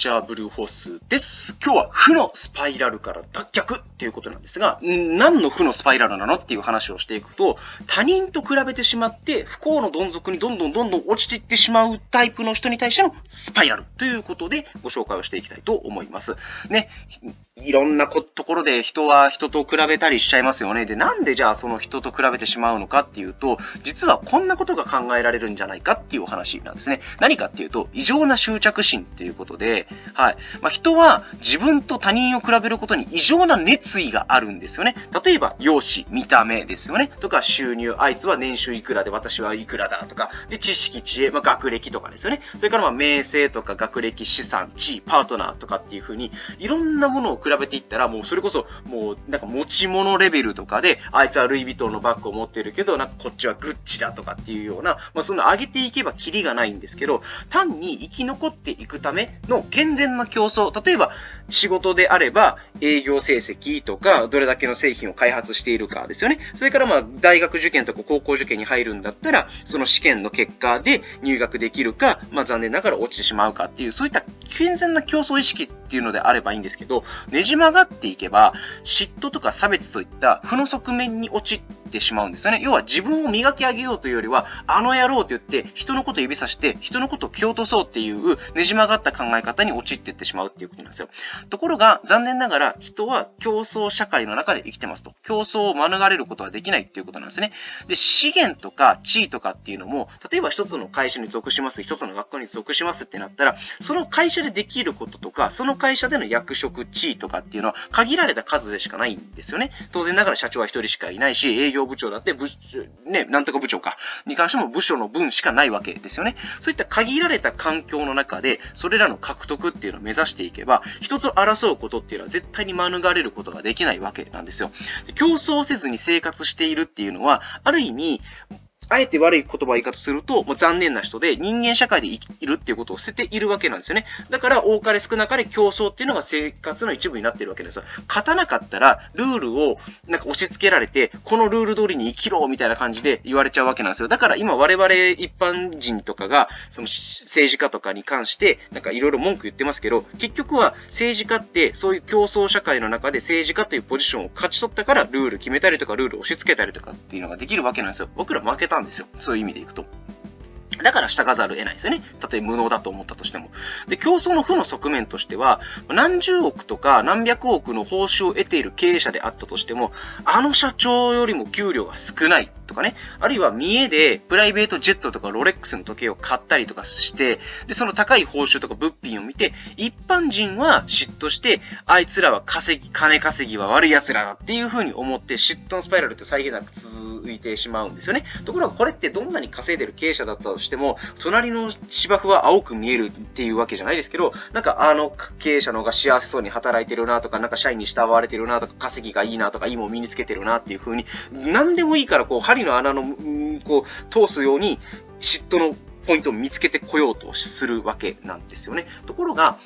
ちは、ブルーホースです。今日は負のスパイラルから脱却っていうことなんですが、何の負のスパイラルなのっていう話をしていくと、他人と比べてしまって不幸のどん底にどんどんどんどん落ちていってしまうタイプの人に対してのスパイラルということでご紹介をしていきたいと思います。ね、いろんなところで人は人と比べたりしちゃいますよね。で、なんでじゃあその人と比べてしまうのかっていうと、実はこんなことが考えられるんじゃないかっていうお話なんですね。何かっていうと、異常な執着心っていうことで、はい。まあ、人は自分と他人を比べることに異常な熱意があるんですよね。例えば、容姿、見た目ですよね。とか、収入、あいつは年収いくらで私はいくらだとか、で、知識、知恵、まあ、学歴とかですよね。それから、まあ、名声とか学歴、資産、地位、パートナーとかっていう風に、いろんなものを比べていったら、もうそれこそ、もう、なんか持ち物レベルとかで、あいつはルイ・ヴィトンのバッグを持ってるけど、なんかこっちはグッチだとかっていうような、まあ、その上げていけばキリがないんですけど、単に生き残っていくための健全な競争、例えば仕事であれば営業成績とか、どれだけの製品を開発しているかですよね。それからまあ大学受験とか高校受験に入るんだったら、その試験の結果で入学できるか、まあ残念ながら落ちてしまうかっていう、そういった健全な競争意識っていうのであればいいんですけど、ねじ曲がっていけば、嫉妬とか差別といった負の側面に落ちててしまうんですよね。要は自分を磨き上げようというよりは、あの野郎って言って人のことを指さして人のことを蹴落とそうっていうねじ曲がった考え方に陥っていってしまうっていうことなんですよ。ところが、残念ながら人は競争社会の中で生きてますと。競争を免れることはできないっていうことなんですね。で、資源とか地位とかっていうのも、例えば一つの会社に属します、一つの学校に属しますってなったら、その会社でできることとか、その会社での役職、地位とかっていうのは限られた数でしかないんですよね。当然ながら社長は一人しかいないし、営業部長だって部、ね、なんとか部長か、に関しても部署の分しかないわけですよね。そういった限られた環境の中で、それらの獲得っていうのを目指していけば、人と争うことっていうのは絶対に免れることができないわけなんですよ。競争せずに生活しているっていうのは、ある意味、あえて悪い言葉を言い方すると、もう残念な人で人間社会で生きるっていうことを捨てているわけなんですよね。だから、多かれ少なかれ競争っていうのが生活の一部になっているわけですよ。勝たなかったら、ルールをなんか押し付けられて、このルール通りに生きろみたいな感じで言われちゃうわけなんですよ。だから今我々一般人とかが、その政治家とかに関して、なんかいろいろ文句言ってますけど、結局は政治家ってそういう競争社会の中で政治家というポジションを勝ち取ったからルール決めたりとかルール押し付けたりとかっていうのができるわけなんですよ。僕ら負けたんですよ。そういう意味でいくと。だから従わざるを得ないですよね。たとえ無能だと思ったとしても。で、競争の負の側面としては、何十億とか何百億の報酬を得ている経営者であったとしても、あの社長よりも給料が少ないとかね、あるいは見栄でプライベートジェットとかロレックスの時計を買ったりとかして、で、その高い報酬とか物品を見て、一般人は嫉妬して、あいつらは稼ぎ、金稼ぎは悪い奴らだっていう風に思って、嫉妬のスパイラルって再現なく続いてしまうんですよね。ところがこれってどんなに稼いでる経営者だったとしても、隣の芝生は青く見えるっていうわけじゃないですけど、なんかあの経営者の方が幸せそうに働いてるなとか、なんか社員に慕われてるなとか、稼ぎがいいなとか、いいもん身につけてるなっていう風に、何でもいいからこう、針の穴の、こう、通すように、嫉妬のポイントを見つけてこようとするわけなんですよね。ところが、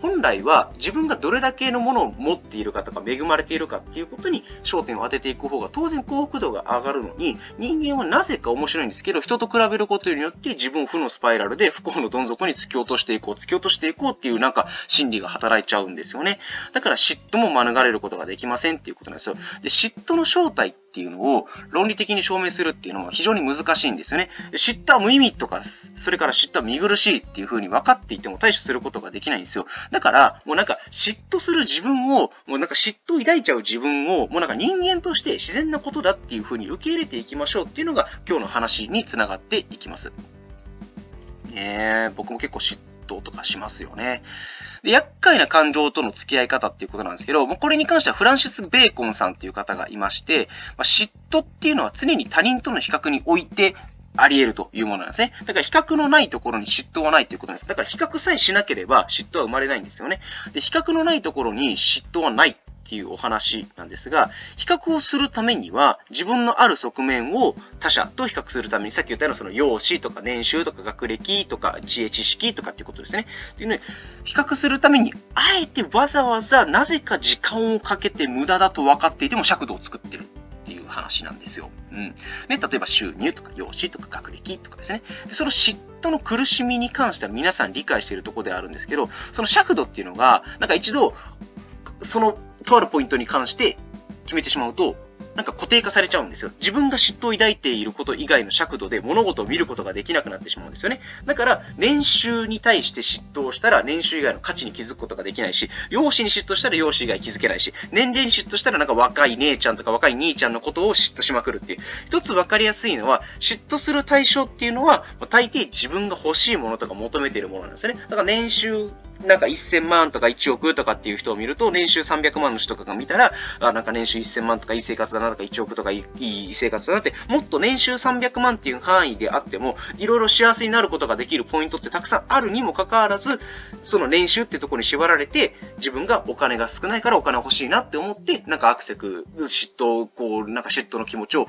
本来は自分がどれだけのものを持っているかとか恵まれているかっていうことに焦点を当てていく方が当然幸福度が上がるのに人間はなぜか面白いんですけど人と比べることによって自分を負のスパイラルで不幸のどん底に突き落としていこう突き落としていこうっていうなんか心理が働いちゃうんですよね。だから嫉妬も免れることができませんっていうことなんですよ。で、嫉妬の正体ってていうのを論理的に証明するっていうのは非常に難しいんですよね。嫉妬は無意味とか、それから嫉妬は見苦しいっていう風に分かっていても対処することができないんですよ。だから、もうなんか嫉妬する自分を、もうなんか嫉妬を抱いちゃう自分を、もうなんか人間として自然なことだっていう風に受け入れていきましょうっていうのが今日の話につながっていきます。ねえ、僕も結構嫉妬とかしますよね。で、厄介な感情との付き合い方っていうことなんですけど、もうこれに関してはフランシス・ベーコンさんっていう方がいまして、まあ、嫉妬っていうのは常に他人との比較においてあり得るというものなんですね。だから比較のないところに嫉妬はないということなんです。だから比較さえしなければ嫉妬は生まれないんですよね。で、比較のないところに嫉妬はないっていうお話なんですが、比較をするためには、自分のある側面を他者と比較するために、さっき言ったようなその容姿とか年収とか学歴とか知恵知識とかっていうことですね。っていうね、比較するために、あえてわざわざなぜか時間をかけて無駄だと分かっていても尺度を作ってる。っていう話なんですよ。うん。ね、例えば収入とか容姿とか学歴とかですね。でその嫉トの苦しみに関しては皆さん理解しているところであるんですけど、その尺度っていうのが、なんか一度、その、とあるポイントに関して決めてしまうと、なんか固定化されちゃうんですよ。自分が嫉妬を抱いていること以外の尺度で物事を見ることができなくなってしまうんですよね。だから、年収に対して嫉妬をしたら、年収以外の価値に気づくことができないし、容姿に嫉妬したら容姿以外気づけないし、年齢に嫉妬したらなんか若い姉ちゃんとか若い兄ちゃんのことを嫉妬しまくるっていう。一つ分かりやすいのは、嫉妬する対象っていうのは、大抵自分が欲しいものとか求めているものなんですね。だから年収なんか1000万とか1億とかっていう人を見ると、年収300万の人とかが見たら、あ、なんか年収1000万とかいい生活だなとか1億とかいい生活だなって、もっと年収300万っていう範囲であっても、いろいろ幸せになることができるポイントってたくさんあるにもかかわらず、その年収ってとこに縛られて、自分がお金が少ないからお金欲しいなって思って、なんかアクセク、嫉妬、こう、なんか嫉妬の気持ちを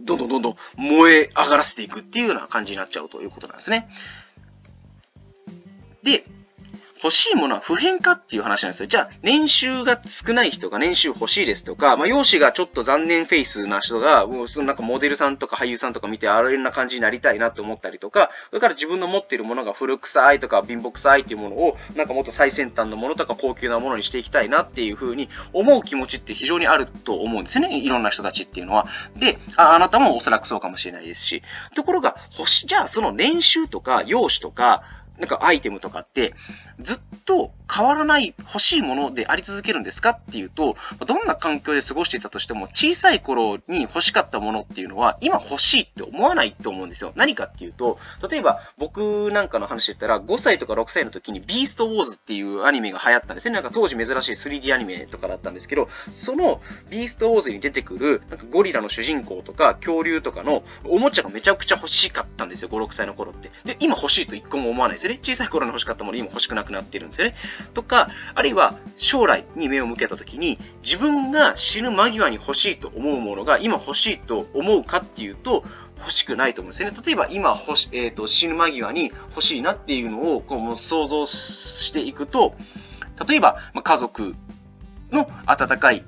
どんどんどんどん燃え上がらせていくっていうような感じになっちゃうということなんですね。で、欲しいものは普遍かっていう話なんですよ。じゃあ、年収が少ない人が年収欲しいですとか、まあ、容姿がちょっと残念フェイスな人が、もうそのなんかモデルさんとか俳優さんとか見て、あれな感じになりたいなって思ったりとか、それから自分の持っているものが古臭いとか貧乏臭いっていうものを、なんかもっと最先端のものとか高級なものにしていきたいなっていうふうに思う気持ちって非常にあると思うんですよね。いろんな人たちっていうのは。で、ああなたもおそらくそうかもしれないですし。ところが、欲し、じゃあその年収とか容姿とか、なんかアイテムとかって、ずっと変わらない欲しいものであり続けるんですかっていうと、どんな環境で過ごしていたとしても、小さい頃に欲しかったものっていうのは、今欲しいって思わないと思うんですよ。何かっていうと、例えば僕なんかの話で言ったら、5歳とか6歳の時にビーストウォーズっていうアニメが流行ったんですね。なんか当時珍しい 3D アニメとかだったんですけど、そのビーストウォーズに出てくる、なんかゴリラの主人公とか恐竜とかのおもちゃがめちゃくちゃ欲しかったんですよ。5、6歳の頃って。で、今欲しいと一個も思わないですね。小さい頃に欲しかったもの今欲しくなくなってるんですよね。とか、あるいは将来に目を向けた時に自分が死ぬ間際に欲しいと思うものが今欲しいと思うかっていうと、欲しくないと思うんですね。例えば今欲し、え、ー、と、死ぬ間際に欲しいなっていうのをこう想像していくと、例えば、家族の温かい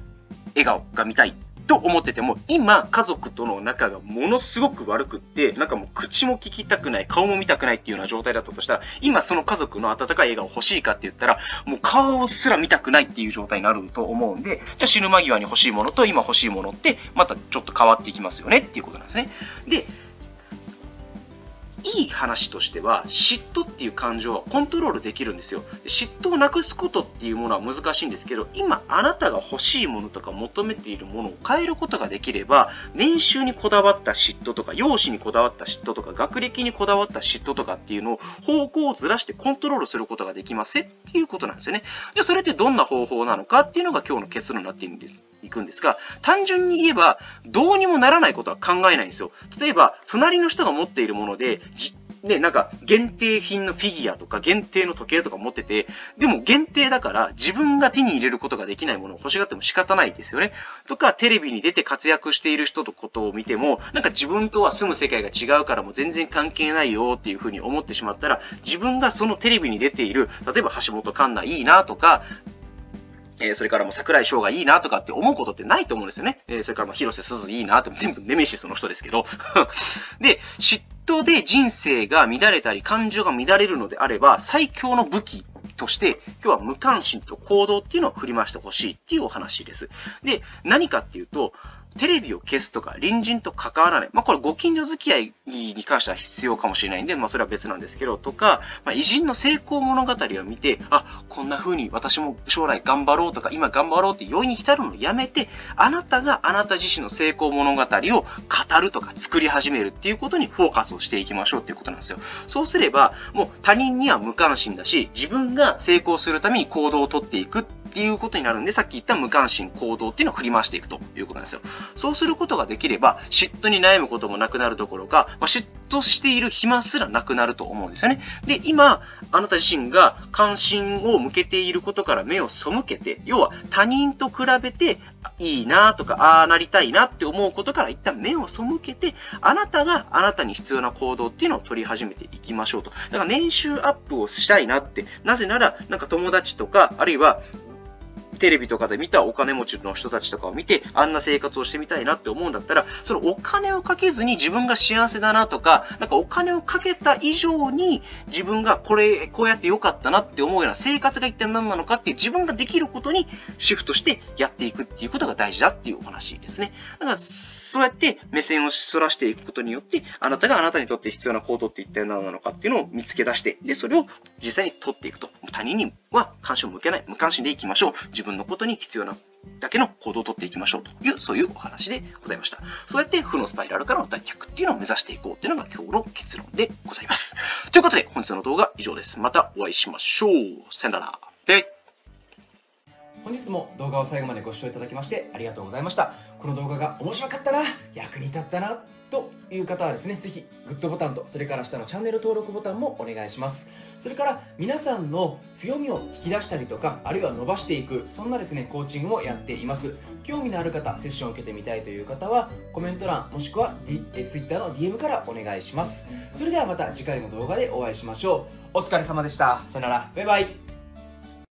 笑顔が見たいと思ってても、今、家族との仲がものすごく悪くって、なんかもう口も聞きたくない、顔も見たくないっていうような状態だったとしたら、今その家族の温かい笑顔欲しいかって言ったら、もう顔すら見たくないっていう状態になると思うんで、じゃあ死ぬ間際に欲しいものと今欲しいものって、またちょっと変わっていきますよねっていうことなんですね。で、いい話としては、嫉妬っていう感情はコントロールできるんですよ。で嫉妬をなくすことっていうものは難しいんですけど、今あなたが欲しいものとか求めているものを変えることができれば、年収にこだわった嫉妬とか、容姿にこだわった嫉妬とか、学歴にこだわった嫉妬とかっていうのを方向をずらしてコントロールすることができますっていうことなんですよね。じゃあそれってどんな方法なのかっていうのが今日の結論になっているんです。いくんですが、単純に言えば、どうにもならないことは考えないんですよ。例えば、隣の人が持っているもので、じね、なんか、限定品のフィギュアとか、限定の時計とか持ってて、でも限定だから、自分が手に入れることができないものを欲しがっても仕方ないですよね。とか、テレビに出て活躍している人のことを見ても、なんか自分とは住む世界が違うからも全然関係ないよっていうふうに思ってしまったら、自分がそのテレビに出ている、例えば橋本環奈いいなとか、えー、それからもう桜井翔がいいなとかって思うことってないと思うんですよね。えー、それからも広瀬すずいいなって全部ネメシスの人ですけど。で、嫉妬で人生が乱れたり感情が乱れるのであれば、最強の武器として、今日は無関心と行動っていうのを振り回してほしいっていうお話です。で、何かっていうと、テレビを消すとか、隣人と関わらない。まあ、これご近所付き合いに関しては必要かもしれないんで、まあ、それは別なんですけど、とか、まあ、偉人の成功物語を見て、あ、こんな風に私も将来頑張ろうとか、今頑張ろうって容易に浸るのをやめて、あなたがあなた自身の成功物語を語るとか作り始めるっていうことにフォーカスをしていきましょうっていうことなんですよ。そうすれば、もう他人には無関心だし、自分が成功するために行動をとっていくっていうことになるんで、さっき言った無関心行動っていうのを振り回していくということなんですよ。そうすることができれば、嫉妬に悩むこともなくなるどころか、まあ、嫉妬している暇すらなくなると思うんですよね。で、今、あなた自身が関心を向けていることから目を背けて、要は他人と比べていいなとか、ああなりたいなって思うことから一旦目を背けて、あなたがあなたに必要な行動っていうのを取り始めていきましょうと。だから年収アップをしたいなって、なぜなら、なんか友達とか、あるいはテレビとかで見たお金持ちの人たちとかを見て、あんな生活をしてみたいなって思うんだったら、そのお金をかけずに自分が幸せだなとか、なんかお金をかけた以上に自分がこれ、こうやって良かったなって思うような生活が一体何なのかっていう自分ができることにシフトしてやっていくっていうことが大事だっていうお話ですね。だから、そうやって目線をそらしていくことによって、あなたがあなたにとって必要な行動って一体何なのかっていうのを見つけ出して、で、それを実際に取っていくと。他人には関心を向けない、無関心でいきましょう。自分のことに必要なだけの行動をとっていきましょうという、そういうお話でございました。そうやって負のスパイラルからの脱却っていうのを目指していこうっていうのが今日の結論でございます。ということで、本日の動画は以上です。またお会いしましょう。さよなら。で本日も動画を最後までご視聴いただきましてありがとうございました。この動画が面白かったな、役に立ったな、という方はですね、ぜひグッドボタンと、それから下のチャンネル登録ボタンもお願いします。それから皆さんの強みを引き出したりとか、あるいは伸ばしていく、そんなですね、コーチングもやっています。興味のある方、セッションを受けてみたいという方は、コメント欄、もしくは、D、え Twitter の DM からお願いします。それではまた次回の動画でお会いしましょう。お疲れ様でした。さよなら。バイバイ。